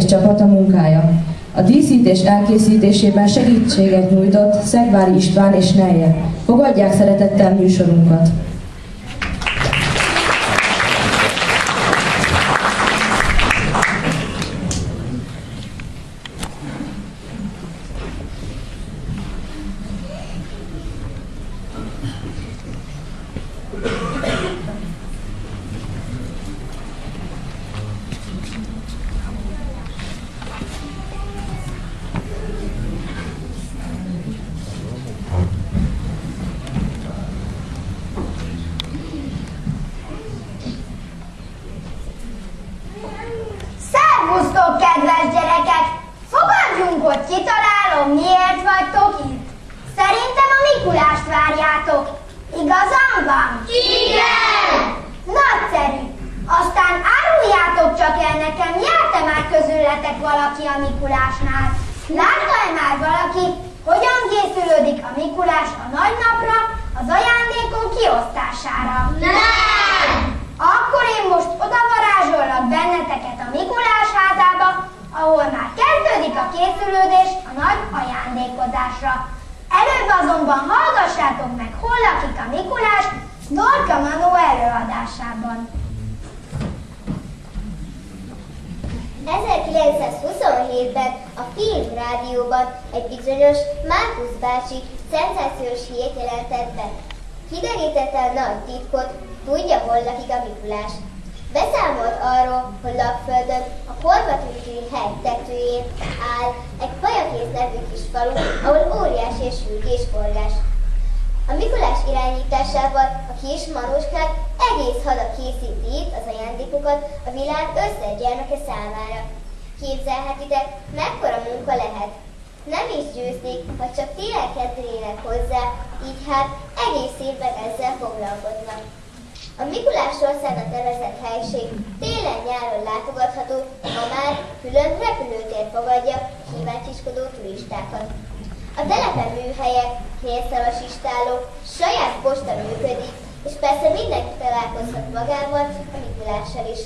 és csapata munkája. A díszítés elkészítésében segítséget nyújtott Szegvári István és Nelje. Fogadják szeretettel műsorunkat! Szervusztok, kedves gyerekek! Fogadjunk, hogy kitalálom, miért vagytok itt. Szerintem a Mikulást várjátok. Igazam van? Igen! Nagyszerű! Aztán áruljátok csak el nekem, járt-e már közületek valaki a Mikulásnál? Látta-e már valaki, hogyan készülődik a Mikulás a nagy napra, az ajándékok kiosztására? Nem! Akkor én most odavarázsollak benneteket a Mikulás házába, ahol már kezdődik a készülődés a nagy ajándékozásra. Előbb azonban hallgassátok meg, hol lakik a Mikulás Dorka Manó előadásában. 1927-ben a Filmrádióban egy bizonyos Márkusz bácsi szenzációs hírt jelentett be. Kiderítette a nagy titkot, tudja, hol lakik a Mikulás. Beszámolt arról, hogy Lapföldön a Horvatúti hegy tetőjén áll egy Pajakész nevű kis falu, ahol óriási és sürgés forgás. A Mikulás irányításával a kis manóskák egész hada készíti itt az ajándékokat a világ összes gyermeke számára. Képzelhetitek, mekkora munka lehet. Nem is győznék, ha csak télen kedvének hozzá, így hát egész évben ezzel foglalkoznak. A Mikulás országnak nevezett helység télen-nyáron látogatható, ha már külön repülőtér fogadja kíváncsiskodó turistákat. A telepen műhelyek, félszalas istálók, saját posta működik, és persze mindenki találkozhat magával, a Mikulással is.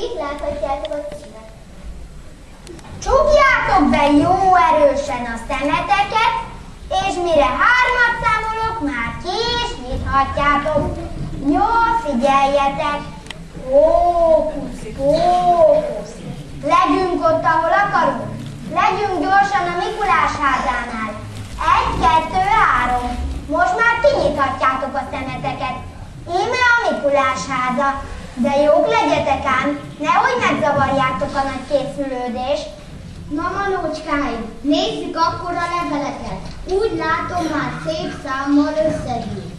Így láthatjátok a címet. Csukjátok be jó erősen a szemeteket, és mire hármat számolok, már ki is nyithatjátok. Jól figyeljetek! Fókusz, fókusz! Legyünk ott, ahol akarunk. Legyünk gyorsan a Mikulás házánál. Egy, kettő, három. Most már kinyithatjátok a szemeteket. Íme a Mikulás háza. De jók legyetek ám, nehogy megzavarjátok a nagy készülődést. Na manócskáim, nézzük akkor a leveleket. Úgy látom már szép számmal összegyűjt.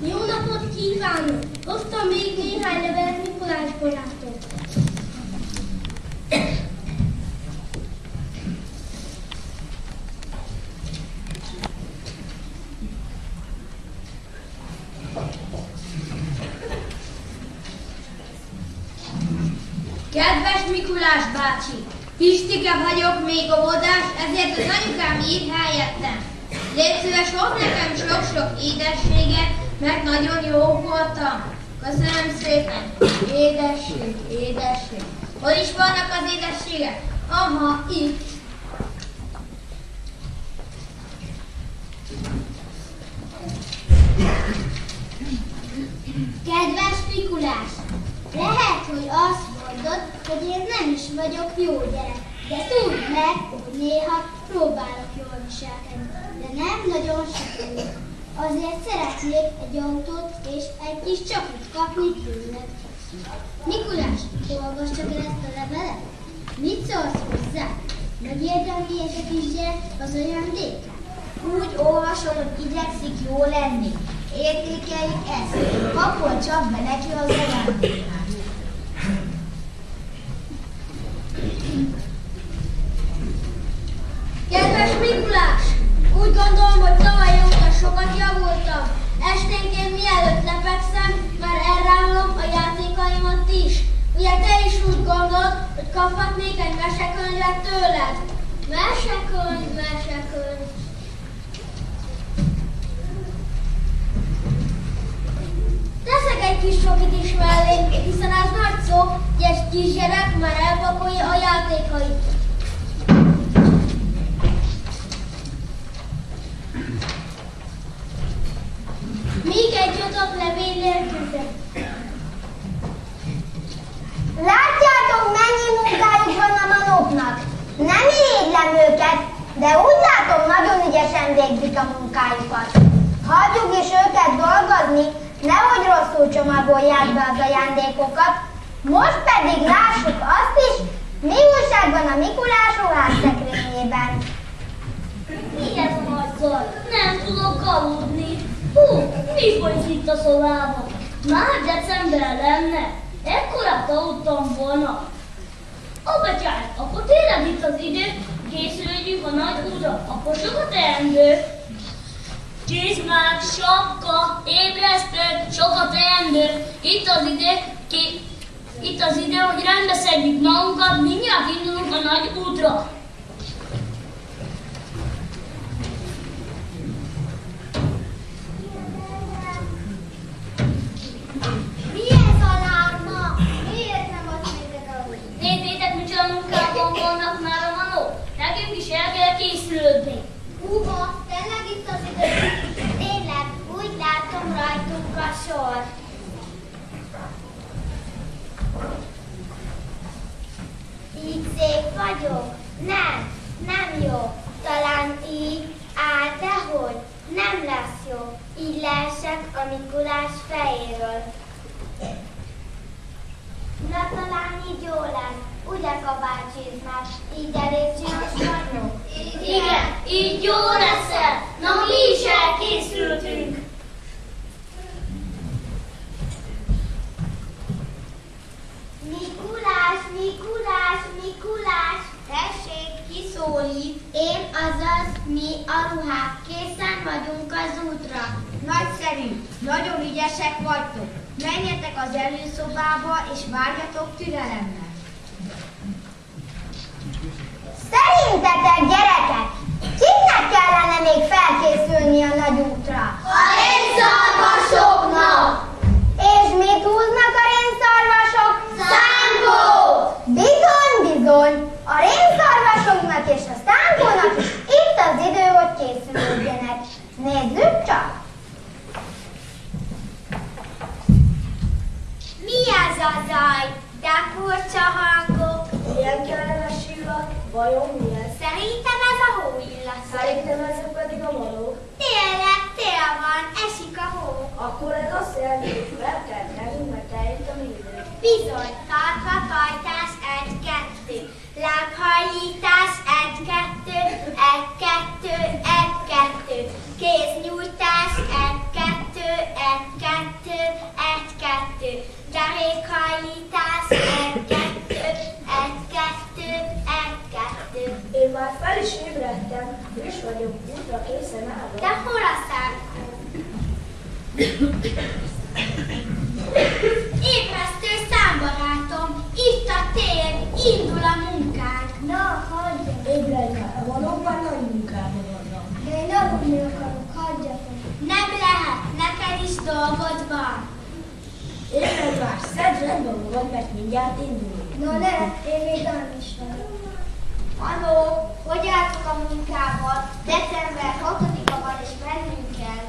Jó napot kívánok! Hoztam még néhány levelet Mikulás barátok. Kedves Mikulás bácsi, Pistike vagyok, még a vodás, ezért az anyukám ír helyettem. Légy szíves, hoz nekem sok-sok édességet, mert nagyon jó voltam. Köszönöm szépen. Édesség, édesség. Hol is vannak az édességek? Aha, itt. Kedves Mikulás, lehet, hogy azt mondod, hogy én nem is vagyok jó gyerek, de tudd meg, hogy néha próbálok jól viselkedni, de nem nagyon sikerül. Azért szeretnék egy autót és egy kis csapot kapni tőled. Mikulás, olvasd csak el ezt a levelet. Mit szólsz hozzá? Megérdemli ez a kisgyerek az ajándékát? Úgy olvasom, hogy igyekszik jó lenni. Értékeljük ezt. Kapol csak be neki az ajándékát. Kedves Mikulás, úgy gondolom, hogy tavaly óta sokat javultam. Esténként mielőtt lepekszem, már elrámlom a játékaimat is. Ugye te is úgy gondolod, hogy kaphatnék egy mesekönyvet tőled? Mesekönyv, mesekönyv. kiskapit is mellénk, hiszen az nagy szó, hogy egy kisgyerek már elpakolja a játékait. Még egy adag levél érkezett. Látjátok, mennyi munkájuk van a manóknak? Nem irigylem őket, de úgy látom, nagyon ügyesen végzik a munkájukat. Hagyjuk is őket dolgozni, nehogy rosszul csomagolják be az ajándékokat, most pedig lássuk azt is, mi újságban a Mikulás ruhás szekrényében. Mi ez a nagy zaj? Nem tudok aludni. Hú, mi folyik itt a szobában? Már december lenne. Ekkorát aludtam volna. A betyár, akkor tényleg itt az idő, készülődjünk a nagy útra, akkor sokat teendő. Csizmák, sapka, ébresztő, sokat teendő. Itt az idő, ki, itt az idő, hogy rendbe szedjük magunkat, mindjárt indulunk a nagy útra. A? Nézzétek, micsoda munkában vannak már a manók. Nekünk is el kell készülődni. Húha, tényleg itt az idő? Tényleg, úgy látom rajtunk a sor. Így szép vagyok? Nem, nem jó. Talán így, á, dehogy, nem lesz jó. Így leesek a Mikulás fejéről. Na talán így jó lesz. Ugye kabácsizmás, így elég csinos vagyok. Igen, így jó leszel. Na mi is elkészültünk. Mikulás, Mikulás, Mikulás, tessék, kiszólít. Én, azaz, mi a ruhák, készen vagyunk az útra. Nagyszerű, nagyon ügyesek vagytok. Menjetek az előszobába és várjatok türelemmel. Szerintetek, gyerekek, kinek kellene még felkészülni a nagy útra? A rénszarvasoknak! És mit húznak a rénszarvasok? Szánkót! Bizony, bizony, a rénszarvasoknak és a szánkónak is itt az idő, hogy készülődjenek. Nézzük csak! Mi ez a zaj? De furcsa hangok. Ilyen kellemes vajon mi ez? Szerintem ez a hó illat. Szerintem ezek pedig a malók. Tényleg, tél van, esik a hó. Akkor ez azt jelenti, hogy fel kell tenni, mert eljött a idő. Bizony, tartva tajtás, egy-kettő. Lábhajlítás, egy-kettő, egy-kettő, egy-kettő. Kéznyújtás, egy-kettő, egy-kettő, egy-kettő. Derékhajlítás, ébredtem, és vagyok útra készen állva. De hol a szánkó? Ébresztő számbarátom, itt a tér, indul a munkánk. Na, hagyja! Ébredj már, valóban nagy munkában vannak. De én aludni akarok, hagyjatok. Nem lehet, neked is dolgod van. Ébredj már, szedd rendbe magad, mert mindjárt indulunk. No ne, én még nem is vagyok. Anó, hogy álltok a munkával? December 6-a van és mennünk kell.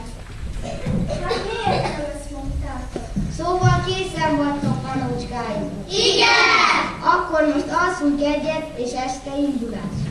Hát miért ezt mondtátok? Szóval készen vagytok, manócskáim. Igen! Akkor most alszunk egyet, és este indulás.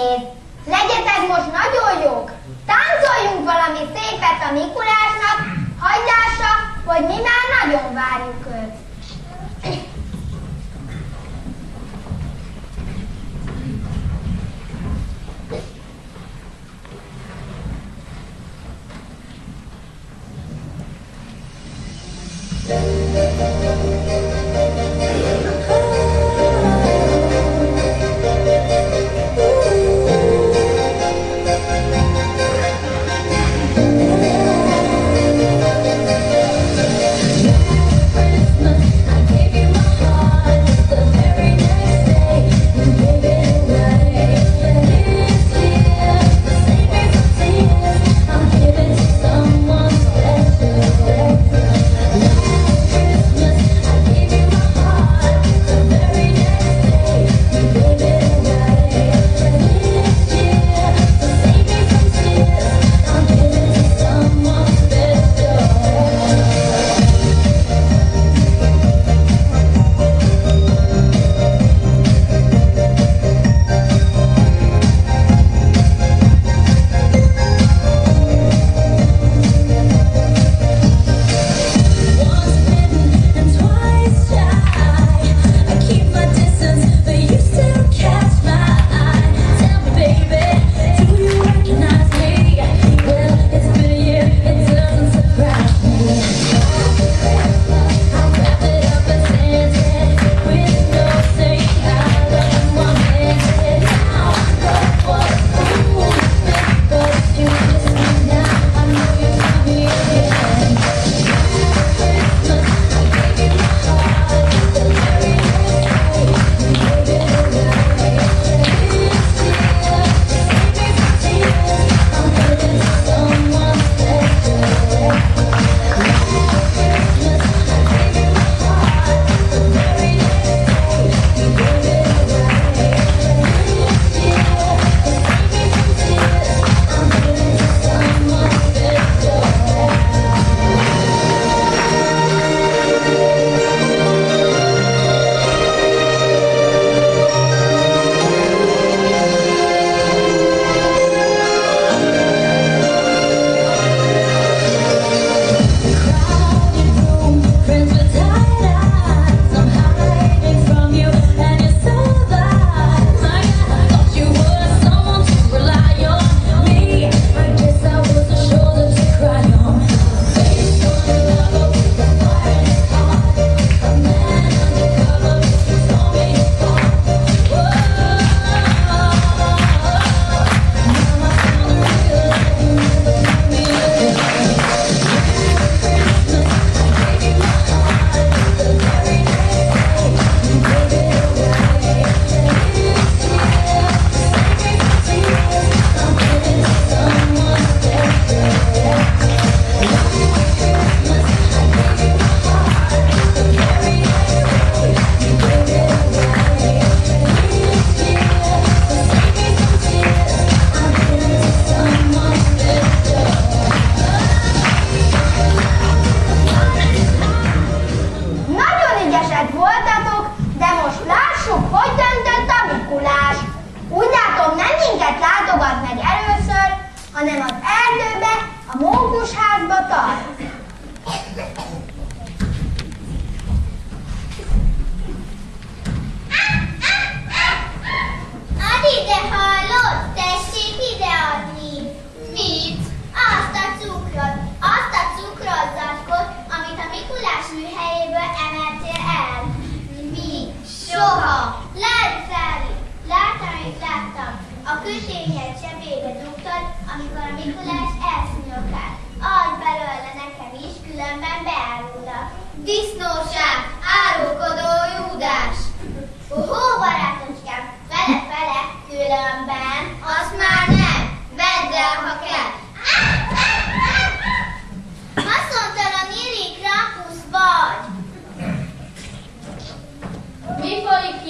Néz. Legyetek most nagyon jók! Táncoljunk valami szépet a Mikulásnak, hagyjása, hogy mi már nagyon várjuk őt.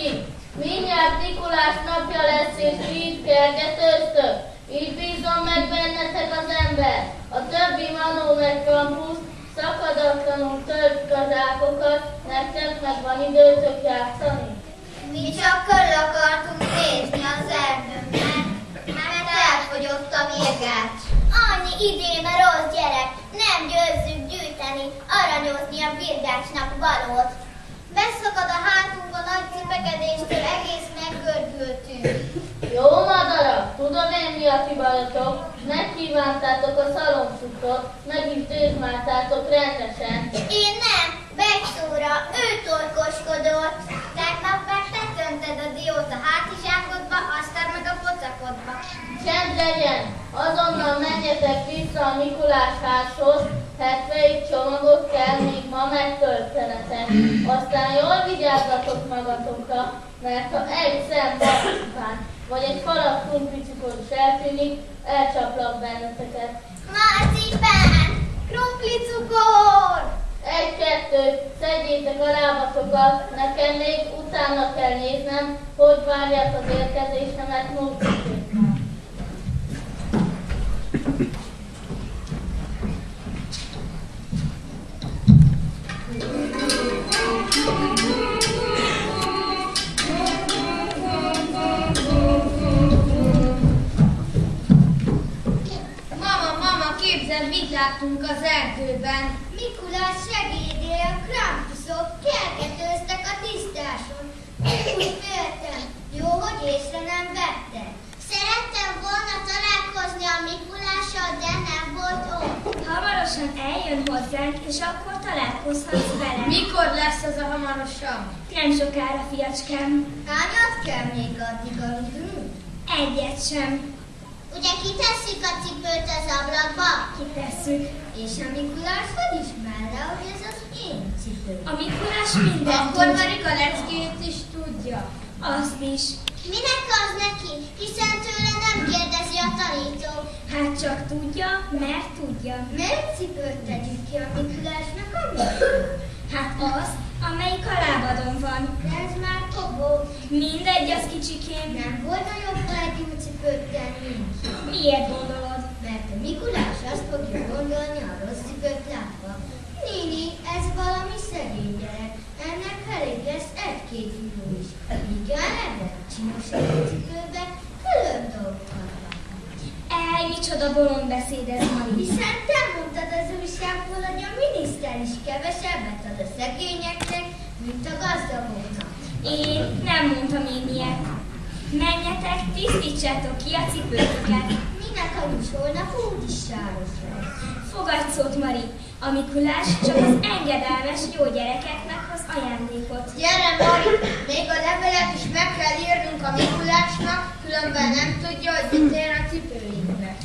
ki. Mindjárt Nikolás napja lesz, és így kerget ösztök. Így bízom meg bennetek az ember. A többi Manó meg Krampusz szakadatlanul tölt kazákokat, nektek meg van időtök játszani. Mi csak körül akartunk nézni az erdőn, mert, mert elfogyott a virgács. Annyi idén a rossz gyerek, nem győzzük gyűjteni, aranyozni a virgácsnak valót. Beszakad a hátunkba nagy cipekedéstől, egész megkörbültünk. Jó madarak, tudom én mi a ti bajotok, megkívántátok a szalomcukrot, meg is rendesen. Én nem, Becsóra, ő torkoskodott. Tegnap meg te tönted a diót a hátizsákodba, aztán meg a pocakodba. Csend legyen, azonnal menjetek vissza a Mikulás házhoz, 70 csomagot kell még ma megtöltenetek. Aztán jól vigyázzatok magatokra, mert ha egy szem marcipán, vagy egy falat krumplicukor is eltűnik, elcsaplak benneteket. Marcipán! Krumplicukor! Egy-kettő, szedjétek a lábatokat, nekem még utána kell néznem, hogy várják az érkezésemet mit láttunk az erdőben. Mikulás segédére a krampuszok kergetőztek a tisztáson. Úgy féltem, jó, hogy észre nem vette. Szerettem volna találkozni a Mikulással, de nem volt ott. Hamarosan eljön hozzánk, és akkor találkozhatsz vele. Mikor lesz az a hamarosan? Nem sokára, fiacskám. Hányat kell még addig aludnunk? Egyet sem. Ugye kitesszük a cipőt az ablakba? Kitesszük. És a Mikulás hogy ismerre, hogy ez az? A Mikulás Akkor tud. Marika leckét is tudja. Azt is. Minek az neki, hiszen tőle nem kérdezi a tanító. Hát csak tudja, mert tudja. Melyik cipőt tegyük ki a Mikulásnak a Hát az, amelyik a lábadon van. De ez már kobó. Mindegy, az kicsikém. Nem volna jobb, ha egy új cipőt tennénk? Miért gondolod? Mert a Mikulás azt fogja gondolni a rossz cipőt látva. Nini, ez valami szegény gyerek. Ennek elég lesz egy-két millió is. Míg ebben a csinos cipőbe külön dolgokat Ej, micsoda bolond beszéd ez, Mari. Hiszen te mondtad az újságból, hogy a miniszter is kevesebbet ad a szegényeknek, mint a gazdagoknak. Én nem mondtam én ilyet. Menjetek, tisztítsátok ki a cipőtöket. Minek a nincs holnap úgyis sáros lesz. Fogadj szót, Mari. A Mikulás csak az engedelmes jó gyerekeknek hoz ajándékot. Gyere, Mari, még a levelet is meg kell írnunk a Mikulásnak, különben nem tudja, hogy mit ér a cipőinkbe.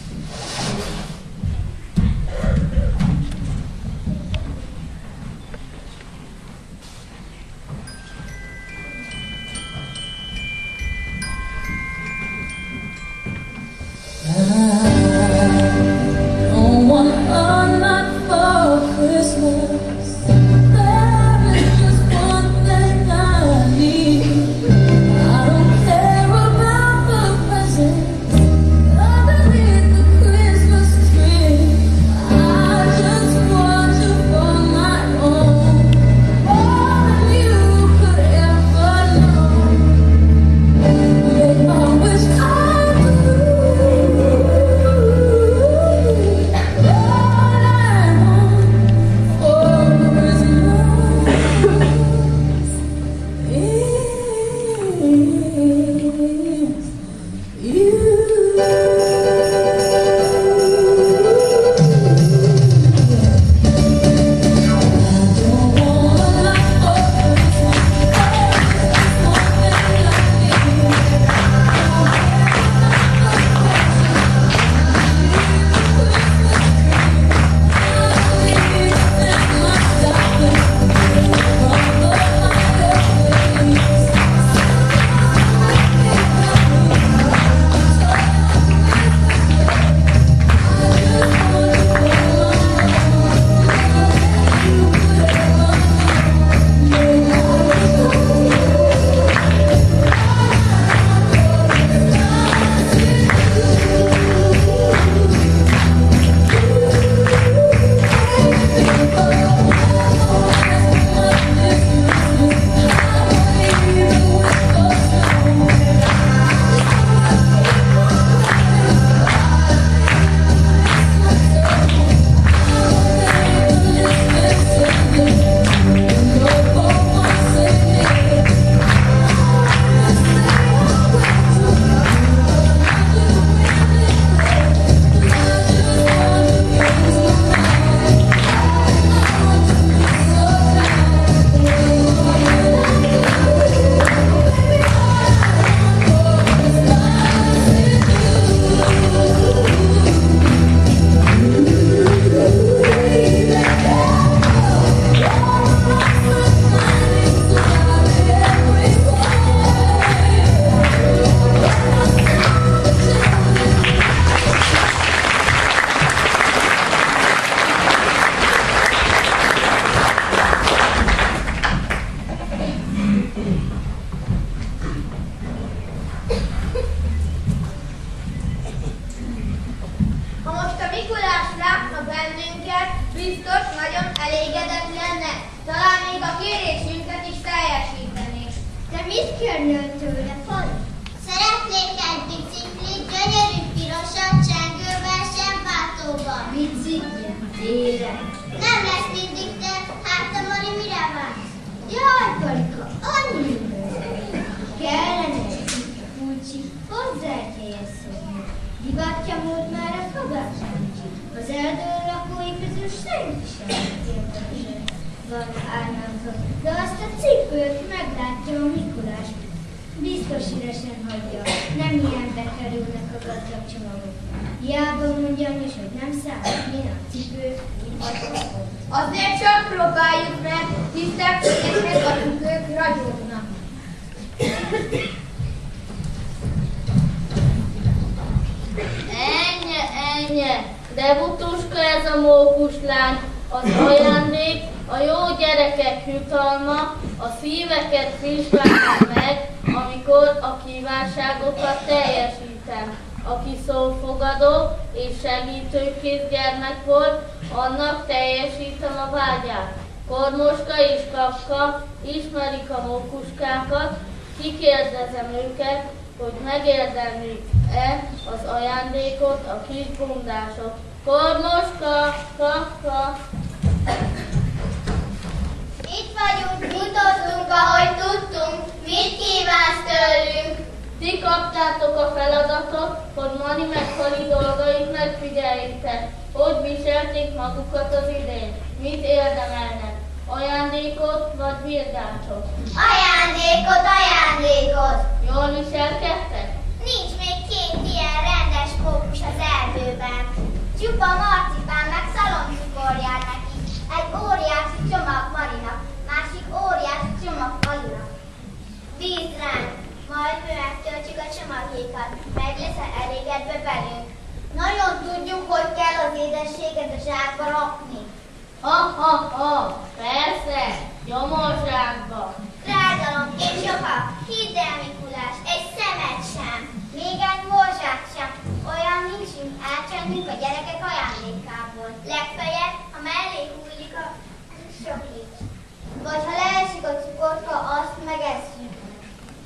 Nem ilyenbe kerülnek a gazdag csomagok. Hiába mondja is, hogy nem számít, én a cipőt úgy adhatom. Azért csak próbáljuk meg, tisztek, ezek a tükrök ragyognak. Ennyi, ennyi. De butuska ez a mókuslány, az ajándék, a jó gyerekek jutalma, a szíveket vizsgálja meg, amikor a kívánságokat teljesítem. Aki szófogadó és segítőkész gyermek volt, annak teljesítem a vágyát. Kormoska és Kapka ismerik a mókuskákat, kikérdezem őket, hogy megérdemlik-e az ajándékot a kis bundások. Kormoska, Kapka, Itt vagyunk, mutattunk, ahogy tudtunk. Mit kívánsz tőlünk? ti kaptátok a feladatot, hogy Mani meg Fali dolgait megfigyeljétek. Hogy viselték magukat az idén? Mit érdemelnek? Ajándékot vagy virgácsot? Ajándékot, ajándékot! Jól viselkedtek? Nincs még két ilyen rendes kókus az erdőben. Csupa marcipán meg szaloncukor jár neki. Egy óriási csomag Marinak, másik óriási csomag Falinak. Bíz ránk, majd mi megtöltjük a csomagjékat. Meg leszel elégedve velünk. Nagyon tudjuk, hogy kell az édességet a zsákba rakni. Ha, ha, ha, persze, gyomorságba. Drágalom és apa, hidd el Mikulás, egy szemet sem, még egy morzsát sem, olyan nincsünk, elcsendünk a gyerekek ajándékából. Legfeljebb, ha mellé hullik a sokit. Vagy ha leesik a cukorka, azt megesszük.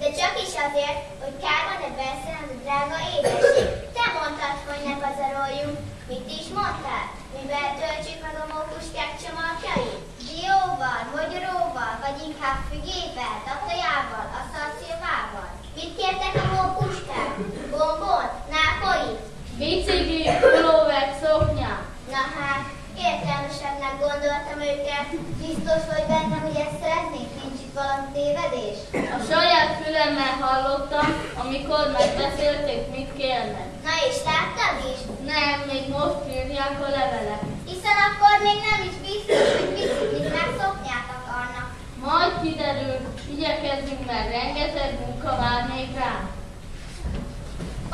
De csak is azért, hogy kár van-e beszélni az a drága édesség. Te mondtad, hogy ne pazaroljunk. Mit is mondtál? Mivel töltsük meg a mókuskák csomagjait? Dióval, magyaróval, vagy inkább fügével, tatajával, asztalszilvával? Mit kértek a mókuskák? Bombont? Nápolit? Bicikli, pulóver, szoknya. Na hát, értelmesebbnek gondoltam őket. Biztos vagy benne, hogy ezt szeretnék, nincs itt valami tévedés? A saját fülemmel hallottam, amikor megbeszélték, mit kérnek. Na és láttad is? Nem, még most írják a levelek. Hiszen akkor még nem is biztos, hogy biciklit meg szoknyát akarnak. Majd kiderül, igyekezzünk, mert rengeteg munka vár még rám.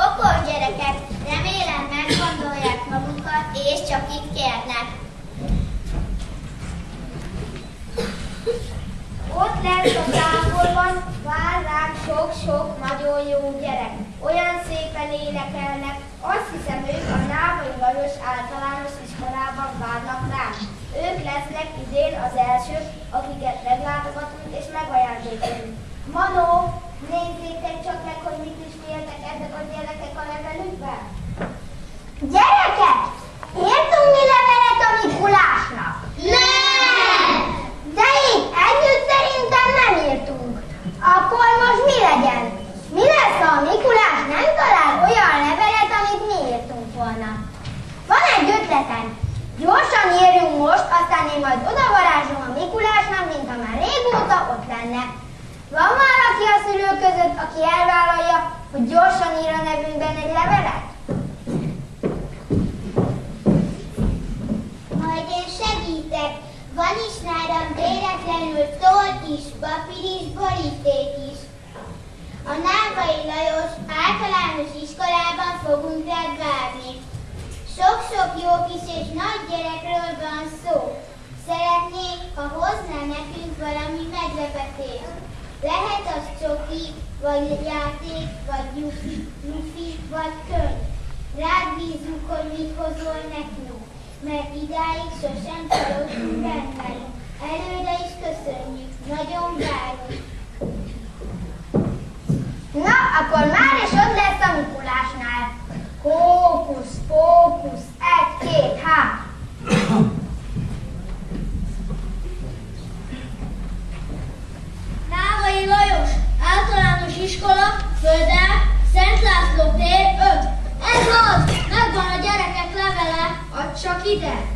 Okos gyerekek, remélem meggondolják magukat, és csak itt kérnek. Ott lesz a távolban, vár ránk sok-sok nagyon jó gyerek. Olyan szépen énekelnek, azt hiszem ők a Návai Lajos általános iskolában várnak ránk. Ők lesznek idén az elsők, akiket meglátogatunk és megajándékozunk. Manó, nézzétek csak meg, hogy mit is féltek ezek a gyerekek a levelükben. Gyerekek! Írtunk mi levelet a Mikulásnak? Nem! De így együtt szerintem nem írtunk. Akkor most mi legyen? Mi lesz, ha a Mikulás nem talál olyan levelet, amit mi írtunk volna? Van egy ötletem. Gyorsan írjunk most, aztán én majd odavarázsom a Mikulásnak, mint ha már régóta ott lenne. Van valaki a szülők között, aki elvállalja, hogy gyorsan ír a nevünkben egy levelet? Majd én segítek. Van is nálam véletlenül tolt is, papír is, boríték is. A Návai Lajos általános iskolában fogunk rád. Sok-sok jó kis és nagy gyerekről van szó. Szeretnék, ha hoznál nekünk valami meglepetést. Lehet az csoki, vagy játék, vagy lufi, lufi vagy könyv. Rád bízunk, hogy mit hozol nekünk. Mert idáig sosem csalódtunk benned. Előre is köszönjük, nagyon várjuk. Na, akkor már is ott lesz a Mikulásnál. Hókusz, pókusz, egy, két, há. Návai Lajos, általános iskola, Földel, Szent László tér 5. Ez az! Megvan a gyerekek levele. Add csak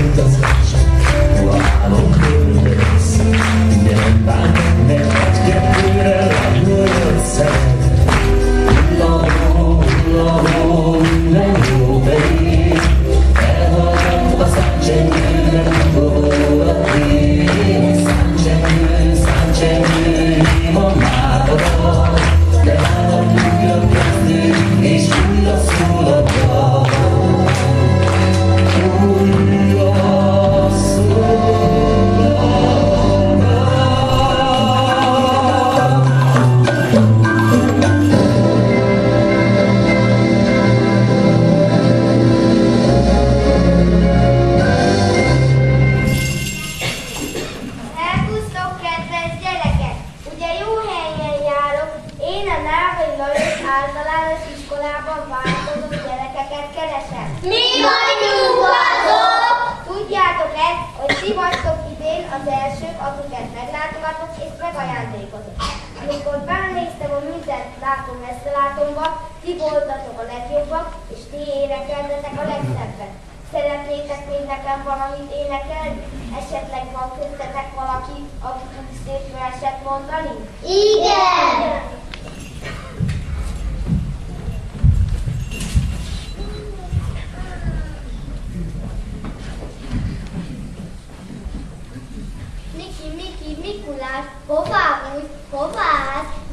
momentos. Voltatok a legjobbak, és ti énekeltetek a legszebbet. Szeretnétek még nekem valamit énekelni? Esetleg van köztetek valaki, aki tud szép verset mondani? Igen! Miki, Miki, Mikulás, hová bújsz, hová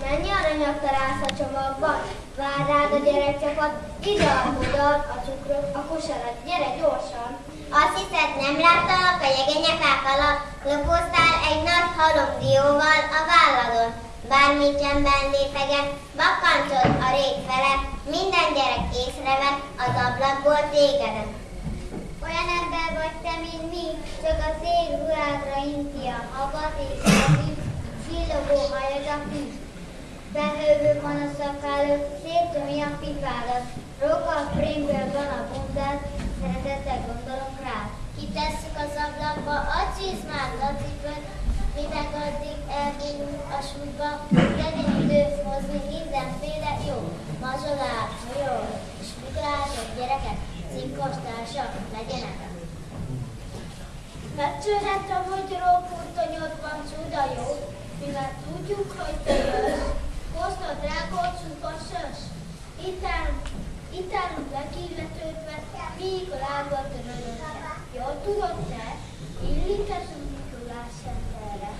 mennyi aranyat találsz a csomagban? Vár rád a gyerekcsapat, ide oda a cukrot, a kosarat, gyere gyorsan! Azt hiszed, nem láttalak a jegenyefák alatt? Lopóztál egy nagy halomdióval a válladon. Bármi csendben lépeget, bakkancsod a rég fele, minden gyerek észrevett az ablakból tégedet. Olyan ember vagy te, mint mi, csak a szél ruhádra inti a havat és a víz, csillogó hajad a fűz. Behővő van a szakálod, széttömi a pipádat. Róka a prémből van a bundát, szeretettel gondolok rá. Kitesszük az ablakba a csizmát, lacibőn, minden addig elmélyünk a súlyba. Kemény időt hozni, mindenféle jó, mazsolás, jó, és migrálások, gyerekek, cinkos társak legyenek. Megcsőhet a magyaró kurtonyodban csuda jó, mivel tudjuk, hogy te lekilletődve, míg a lábba törölődve. Jól tudod te? Illik ez a Mikulás emberre.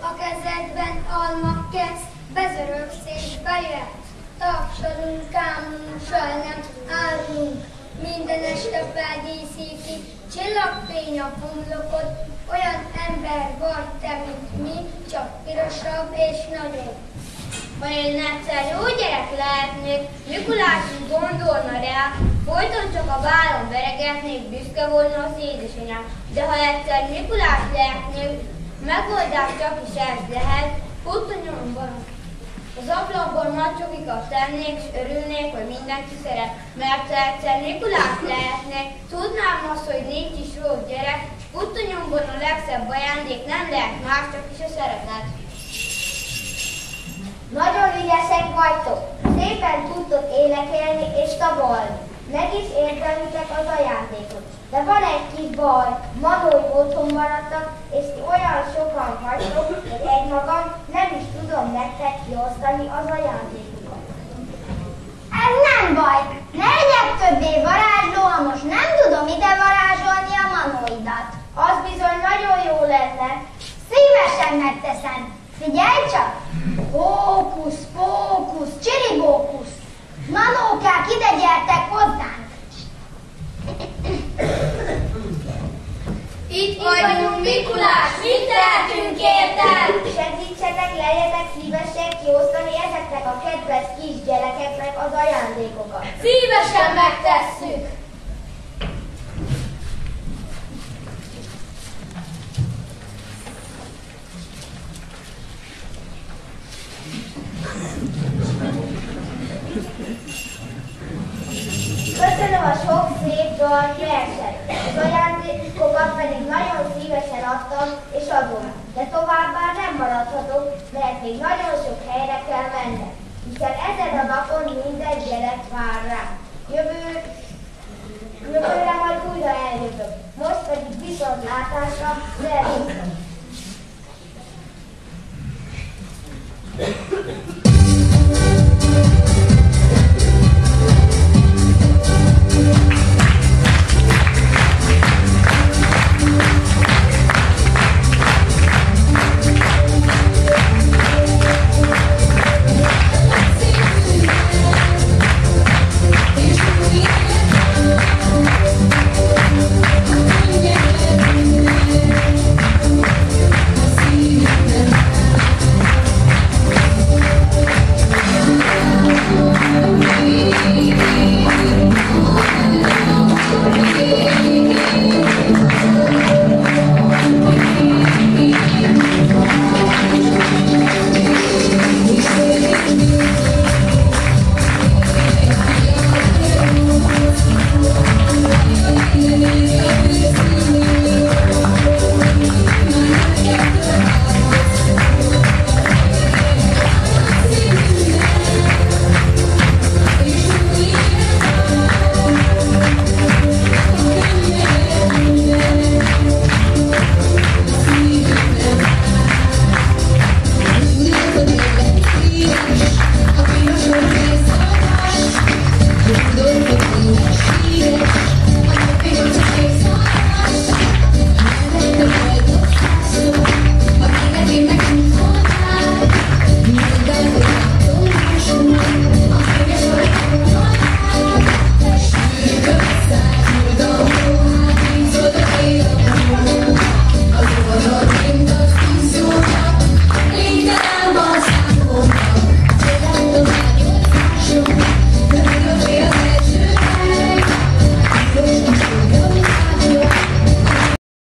A kezedben alma kezd, bezörögsz és bejöhet. Tapsolunk, ámulunk, soha nem árulunk. Minden este feldíszíti, csillagfény a homlokod, olyan ember vagy te, mint mi, csak pirosabb és nagyobb. Én egyszer jó gyerek lehetnék, Mikulásunk gondolna rá, folyton csak a vállon veregetnék, büszke volna az édesanyám. De ha egyszer Mikulás lehetnék, megoldás csak is ez lehet, puttonyomban az ablakban nagy csokikat tennék, és örülnék, hogy mindenki szeret. Mert ha egyszer Mikulás lehetnék, tudnám azt, hogy nincs is jó gyerek, puttonyomban a legszebb ajándék nem lehet más, csak is a szeretet. Nagyon ügyesek vagytok, szépen tudtok énekelni és tabolni. Meg is érdemlitek az ajándékot. De van egy kis baj, Manói otthon maradtak, és ti olyan sokan vagytok, hogy egymagam nem is tudom nektek kiosztani az ajándékokat. Ez nem baj, ne legyek többé varázsló, ha most nem tudom ide varázsolni a manóidat. Az bizony nagyon jó lenne. Szívesen megteszem. Figyelj csak! Fókusz, fókusz, csiribókusz! Manókák, ide gyertek hozzánk! Itt vagyunk, Mikulás, mit tehetünk érted? Segítsetek, legyetek szívesek kiosztani ezeknek a kedves kisgyerekeknek az ajándékokat. Szívesen megtesszük! Köszönöm a sok szép dal verset. Az ajándékokat pedig nagyon szívesen adtam és adom. De továbbá nem maradhatok, mert még nagyon sok helyre kell mennem. Hiszen ezen a napon minden gyerek vár rá. Jövő, jövőre majd újra eljövök. Most pedig viszontlátásra szervusztok.